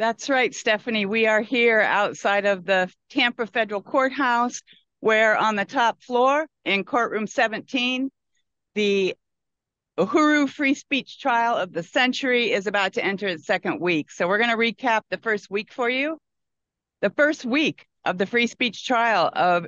That's right, Stephanie. We are here outside of the Tampa Federal Courthouse, where on the top floor in courtroom 17, the Uhuru free speech trial of the century is about to enter its second week. So we're going to recap the first week for you. The first week of the free speech trial of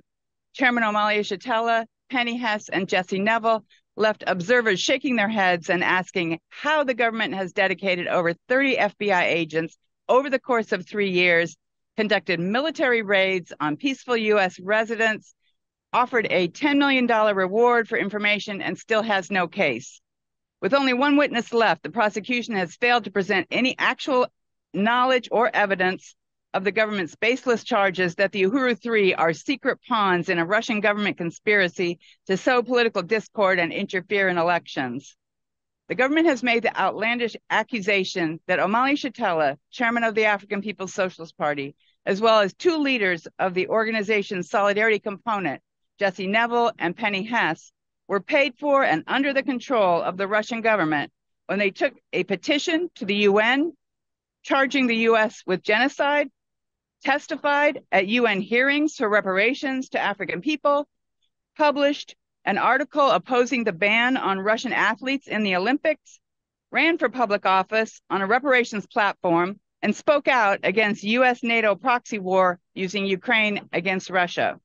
Chairman Omali Yeshitela, Penny Hess, and Jesse Nevel left observers shaking their heads and asking how the government has dedicated over 30 FBI agents over the course of three years, conducted military raids on peaceful U.S. residents, offered a $10 million reward for information, and still has no case. With only one witness left, the prosecution has failed to present any actual knowledge or evidence of the government's baseless charges that the Uhuru Three are secret pawns in a Russian government conspiracy to sow political discord and interfere in elections. The government has made the outlandish accusation that Omali Yeshitela, chairman of the African People's Socialist Party, as well as two leaders of the organization's solidarity component, Jesse Nevel and Penny Hess, were paid for and under the control of the Russian government when they took a petition to the UN charging the US with genocide testified at UN hearings for reparations to African people, published an article opposing the ban on Russian athletes in the Olympics, ran for public office on a reparations platform, and spoke out against US NATO proxy war using Ukraine against Russia.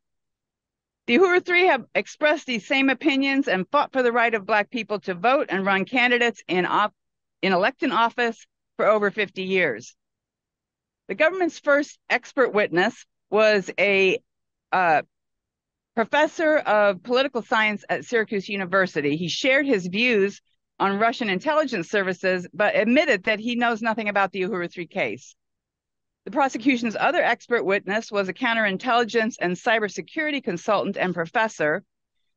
The Uhuru Three have expressed these same opinions and fought for the right of Black people to vote and run candidates in, op- in elected office for over 50 years. The government's first expert witness was a uh, professor of political science at Syracuse University. He shared his views on Russian intelligence services, but admitted that he knows nothing about the Uhuru 3 case. The prosecution's other expert witness was a counterintelligence and cybersecurity consultant and professor.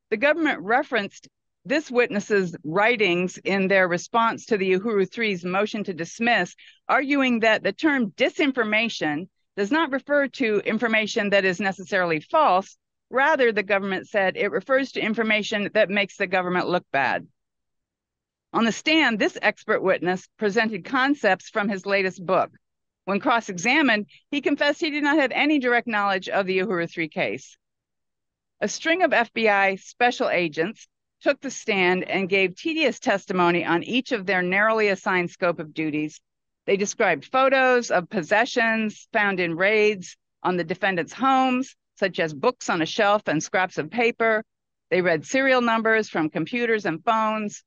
The government referenced this witness's writings in their response to the Uhuru Three's motion to dismiss, arguing that the term disinformation does not refer to information that is necessarily false. Rather, the government said it refers to information that makes the government look bad. On the stand, this expert witness presented concepts from his latest book. When cross examined, he confessed he did not have any direct knowledge of the Uhuru 3 case. A string of FBI special agents took the stand and gave tedious testimony on each of their narrowly assigned scope of duties. They described photos of possessions found in raids on the defendants' homes, such as books on a shelf and scraps of paper. They read serial numbers from computers and phones.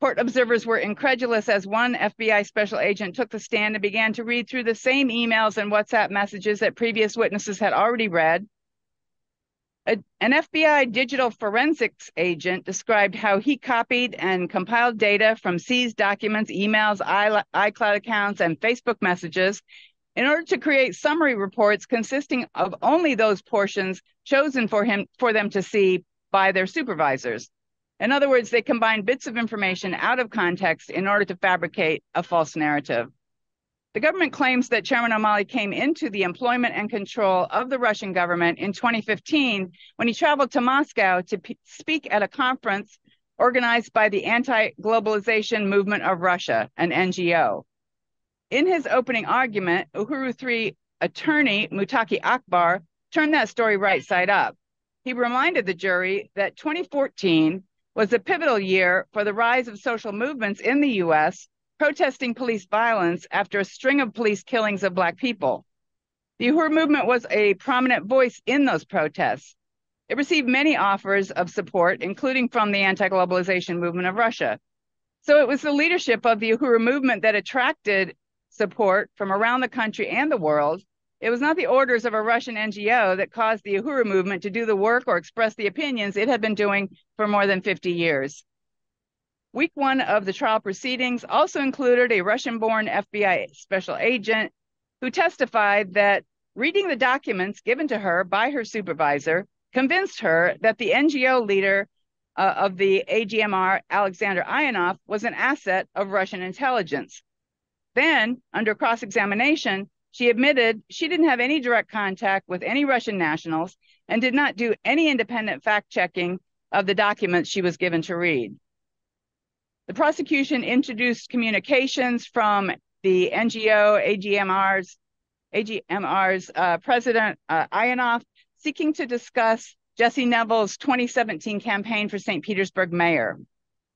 Court observers were incredulous as one FBI special agent took the stand and began to read through the same emails and WhatsApp messages that previous witnesses had already read. A, an FBI digital forensics agent described how he copied and compiled data from seized documents, emails, iCloud accounts, and Facebook messages in order to create summary reports consisting of only those portions chosen for him for them to see by their supervisors. In other words, they combine bits of information out of context in order to fabricate a false narrative. The government claims that Chairman Omali came into the employment and control of the Russian government in 2015 when he traveled to Moscow to p- speak at a conference organized by the Anti Globalization Movement of Russia, an NGO. In his opening argument, Uhuru 3 attorney Mutaqee Akbar turned that story right side up. He reminded the jury that 2014 was a pivotal year for the rise of social movements in the US protesting police violence after a string of police killings of Black people. The Uhuru movement was a prominent voice in those protests. It received many offers of support, including from the anti globalization movement of Russia. So it was the leadership of the Uhuru movement that attracted support from around the country and the world. It was not the orders of a Russian NGO that caused the Uhuru movement to do the work or express the opinions it had been doing for more than 50 years. Week one of the trial proceedings also included a Russian born FBI special agent who testified that reading the documents given to her by her supervisor convinced her that the NGO leader uh, of the AGMR, Alexander Ionov, was an asset of Russian intelligence. Then, under cross examination, she admitted she didn't have any direct contact with any Russian nationals and did not do any independent fact checking of the documents she was given to read. The prosecution introduced communications from the NGO AGMR's AGMR's uh, president uh, seeking to discuss Jesse Nevel's 2017 campaign for St. Petersburg mayor.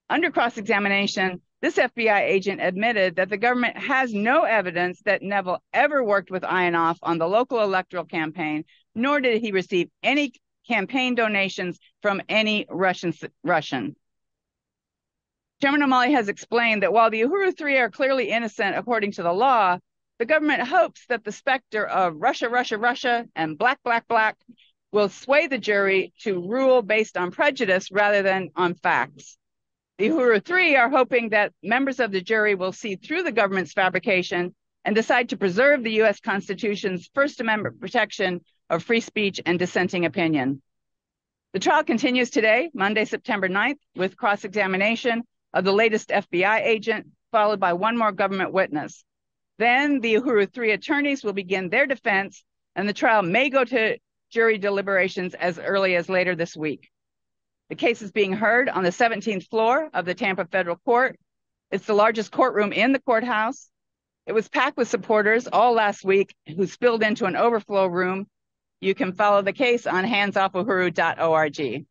Under cross-examination, this FBI agent admitted that the government has no evidence that Nevel ever worked with Ionov on the local electoral campaign, nor did he receive any campaign donations from any Russian. Russian. Chairman Omali has explained that while the Uhuru Three are clearly innocent according to the law, the government hopes that the specter of Russia, Russia, Russia, and black, black, black will sway the jury to rule based on prejudice rather than on facts. The Uhuru Three are hoping that members of the jury will see through the government's fabrication and decide to preserve the U.S. Constitution's First Amendment protection of free speech and dissenting opinion. The trial continues today, Monday, September 9th, with cross examination of the latest FBI agent, followed by one more government witness. Then the Uhuru Three attorneys will begin their defense, and the trial may go to jury deliberations as early as later this week. The case is being heard on the 17th floor of the Tampa Federal Court. It's the largest courtroom in the courthouse. It was packed with supporters all last week who spilled into an overflow room. You can follow the case on handsoffuhuru.org.